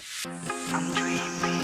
I'm dreaming.